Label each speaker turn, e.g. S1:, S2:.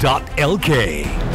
S1: HiruGossip.lk